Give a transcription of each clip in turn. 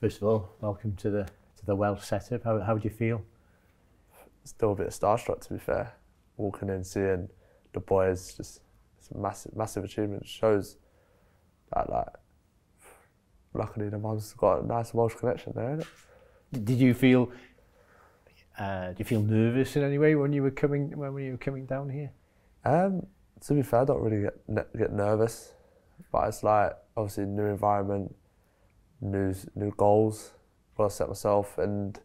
First of all, welcome to the to the Welsh setup. How how do you feel? Still a bit starstruck to be fair. Walking in, seeing the boys, just it's a massive, massive achievement. Shows that like, luckily the mum's got a nice Welsh connection there, isn't it? Did you feel? Uh, do you feel nervous in any way when you were coming when you were coming down here? Um, to be fair, I don't really get get nervous, but it's like obviously new environment, new new goals. Got to set myself, and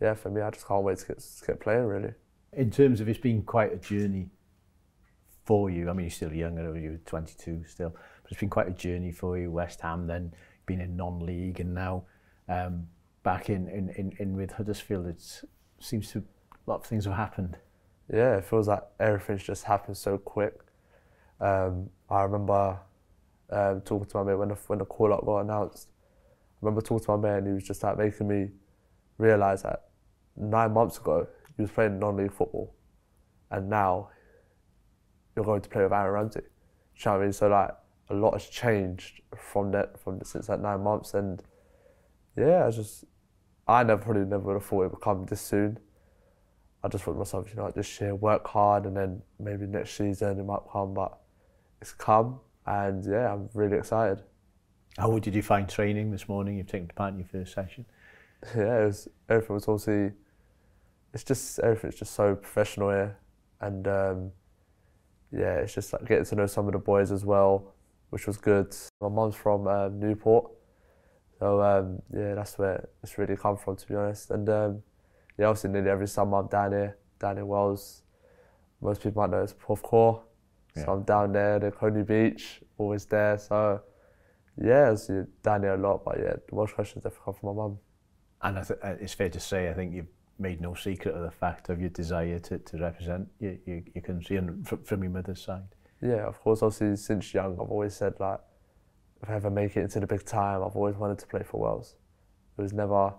yeah, for me, I just can't wait to get to get playing. Really, In terms of it's been quite a journey for you. I mean, you're still young, I know you're 22 still, but it's been quite a journey for you. West Ham, then been in non-league, and now um, back in, in, in, in with Huddersfield. It seems to a lot of things have happened. yeah, it feels like everything's just happened so quick. Um, I remember um, talking to my mate when the when the call up got announced. Remember talking to my man, he was just like making me realise that nine months ago he was playing non-league football, and now you're going to play with Aaron Ramsey. Do you know what I mean? So like a lot has changed from that from since that nine months, and yeah, I just I never probably never would have thought it would come this soon. I just thought to myself, you know, like this year work hard, and then maybe next season it might come, but it's come, and yeah, I'm really excited. How did you find training this morning? You've taken part in your first session. yeah, it was everything was obviously it's just everything's just so professional here, and um, yeah, it's just like getting to know some of the boys as well, which was good. My mum's from um, Newport, so um, yeah, that's where it's really come from, to be honest. And um, yeah, obviously nearly every summer I'm down here, down in Wales. Most people might know it's Porthcawl, Yeah. so I'm down there, the Coney Beach, always there. So yeah, it's down here a lot, but yeah, the Welsh questions definitely come from my mum. And I th- uh, it's fair to say, I think you've made no secret of the fact of your desire to, to represent your, your, your country and from, from your mother's side. Yeah, of course. Obviously, since young, I've always said like, if I ever make it into the big time, I've always wanted to play for Wales. It was never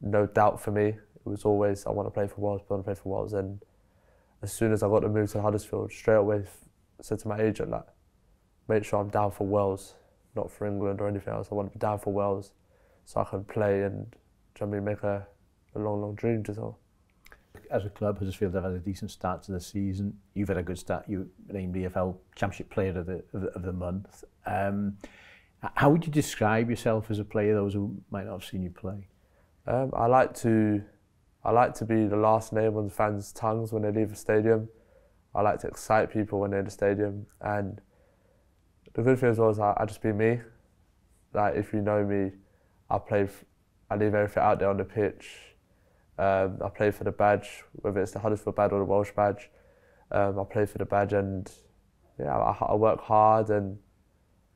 no doubt for me. It was always I want to play for Wales, I want to play for Wales. And as soon as I got the move to Huddersfield, straight away said to my agent like, make sure I'm down for Wales, not for England or anything else. I want to be down for Wales, so I can play and do you know I mean, make a, a long, long dream to tell. As a club, Huddersfield have had a decent start to the season. You've had a good start. You named EFL Championship Player of the, of the, of the month. Um, how would you describe yourself as a player, those who might not have seen you play? Um, I like to, I like to be the last name on the fans' tongues when they leave the stadium. I like to excite people when they're in the stadium, and the good thing as well is I, I just be me. Like if you know me, I play, I leave everything out there on the pitch. Um, I play for the badge, whether it's the Huddersfield badge or the Welsh badge. Um, I play for the badge, and yeah, I, I work hard, and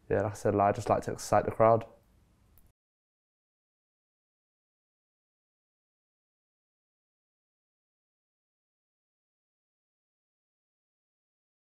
yeah, like I said, like, I just like to excite the crowd.